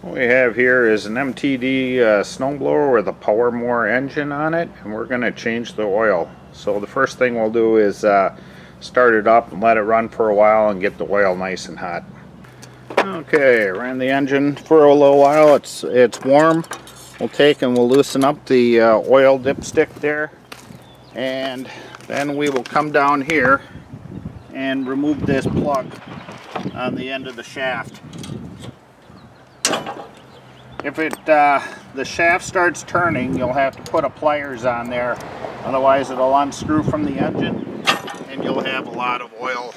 What we have here is an MTD uh, snowblower with a Powermore engine on it and we're going to change the oil. So the first thing we'll do is uh, start it up and let it run for a while and get the oil nice and hot. Okay, ran the engine for a little while. It's it's warm. We'll take and we'll loosen up the uh, oil dipstick there and then we will come down here and remove this plug on the end of the shaft. If it uh, the shaft starts turning, you'll have to put a pliers on there. Otherwise, it'll unscrew from the engine, and you'll have a lot of oil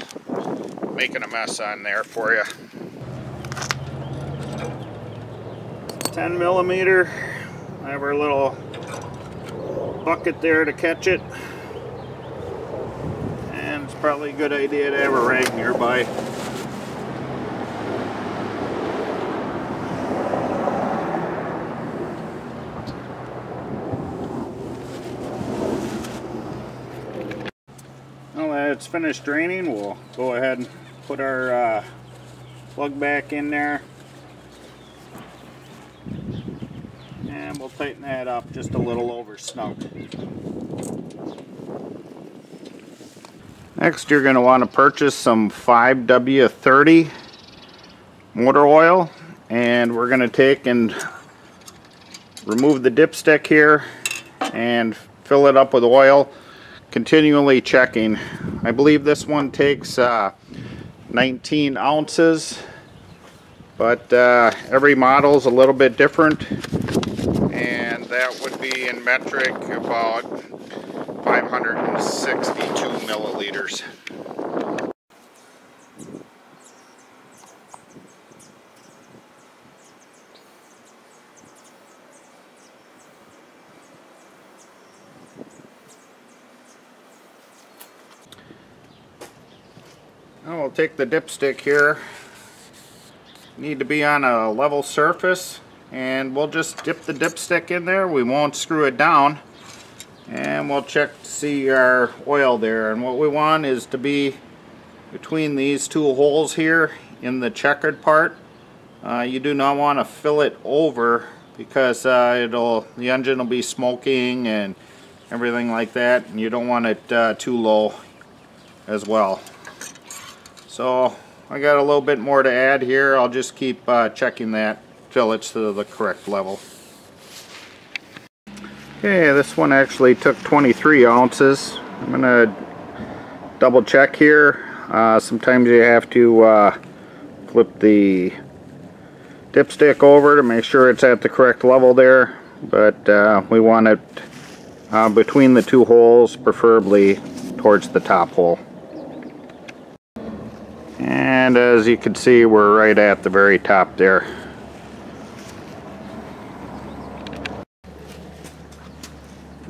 making a mess on there for you. 10 millimeter. I have our little bucket there to catch it. And it's probably a good idea to have a rag nearby. It's finished draining, we'll go ahead and put our uh, plug back in there. And we'll tighten that up just a little over snug. Next you're going to want to purchase some 5W30 motor oil and we're going to take and remove the dipstick here and fill it up with oil continually checking. I believe this one takes uh, 19 ounces, but uh, every model is a little bit different, and that would be in metric about 562 milliliters. Now we'll take the dipstick here. Need to be on a level surface and we'll just dip the dipstick in there. We won't screw it down and we'll check to see our oil there and what we want is to be between these two holes here in the checkered part. Uh, you do not want to fill it over because uh, it'll the engine will be smoking and everything like that and you don't want it uh, too low as well. So I got a little bit more to add here. I'll just keep uh, checking that till it's to the correct level. Okay, this one actually took 23 ounces. I'm to double check here. Uh, sometimes you have to uh, flip the dipstick over to make sure it's at the correct level there. But uh, we want it uh, between the two holes, preferably towards the top hole. And as you can see, we're right at the very top there.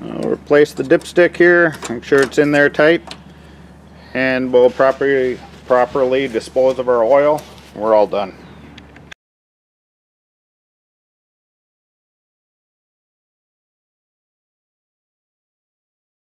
I'll replace the dipstick here, make sure it's in there tight, and we'll properly, properly dispose of our oil. We're all done.